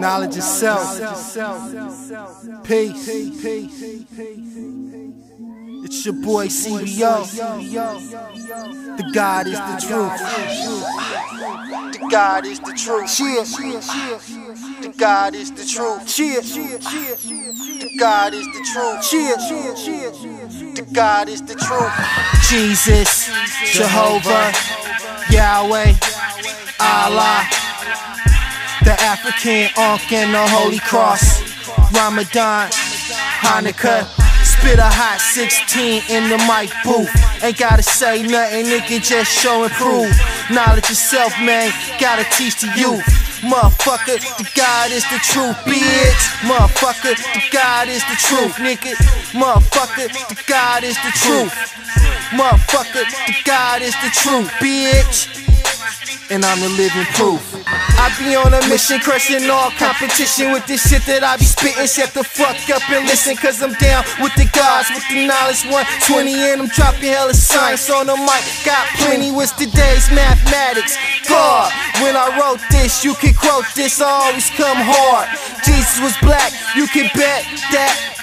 Knowledge itself. Peace. It's your boy Eseibio. The God is the truth. The God is the truth. Cheer. The God is the truth. Cheer. The God is the truth. Cheer. The God is the truth. Jesus, Jehovah, Yahweh, Allah. The African Ankh and the Holy Cross. Ramadan, Hanukkah. Spit a hot 16 in the mic booth. Ain't gotta say nothing, nigga, just show and prove. Knowledge yourself, man, gotta teach the youth. Motherfucker, the God is the truth, bitch. Motherfucker, the God is the truth, nigga. Motherfucker, the God is the truth. Motherfucker, the God is the truth, bitch. And I'm the living proof. I be on a mission, crushing all competition with this shit that I be spitting. Shut the fuck up and listen, cause I'm down with the gods, with the knowledge 120, and I'm dropping hella science on the mic. Got plenty, what's today's mathematics? God, when I wrote this, you can quote this, I always come hard. Jesus was black, you can bet that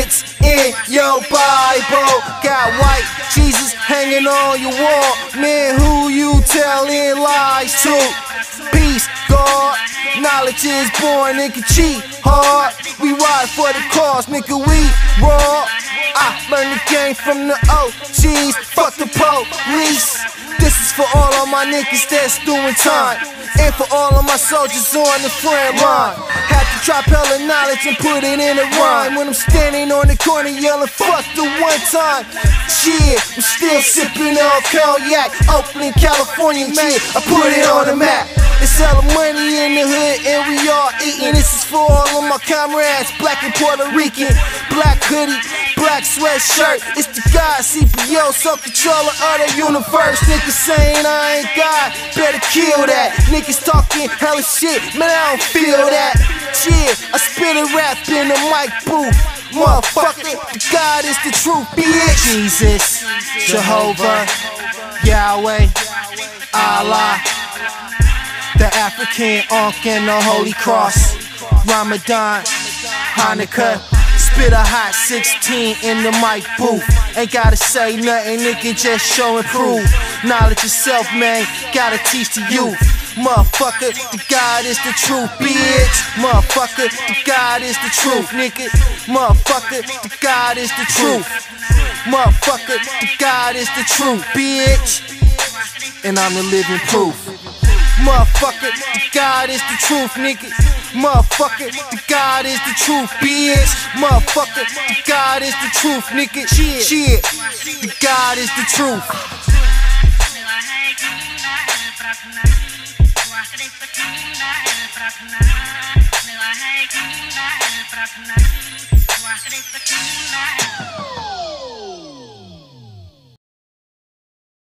it's in your Bible. Got white Hanging on your wall. Man, who you telling lies to? Peace, God. Knowledge is born, nigga. Cheat hard. We ride for the cause, nigga. We raw. Game from the OGs. Fuck the police. This is for all of my niggas that's doing time. And for all of my soldiers on the front line. Had to drop hella knowledge and put it in a rhyme. When I'm standing on the corner yelling, fuck the one time. Shit, I'm still sipping on cognac. Oakland, California, man, I put it on the map. It's all the money in the hood and we all eating. This is for all of my comrades, black and Puerto Rican. Black hoodie, black sweatshirt. It's the God, Eseibio, so controller of the universe. Niggas saying I ain't God, better kill that. Niggas talking hella shit, man, I don't feel that. Shit, I spit a rap in the mic booth. Motherfucker, God is the truth, bitch. Jesus, Jehovah, Yahweh, Allah. The African Ankh and the Holy Cross. Ramadan, Hanukkah. Spit a hot 16 in the mic booth. Ain't gotta say nothing, nigga, just show and prove. Knowledge yourself, man, gotta teach the youth. Motherfucker, the God is the truth, bitch. Motherfucker, the God is the truth, nigga. Motherfucker, the God is the truth. Motherfucker, the God is the truth, bitch. And I'm the living proof. Motherfucker, the God is the truth, nigga. Motherfucker, the God is the truth, bitch. Motherfucker, the God is the truth, nigga. Shit, shit, the God is the truth.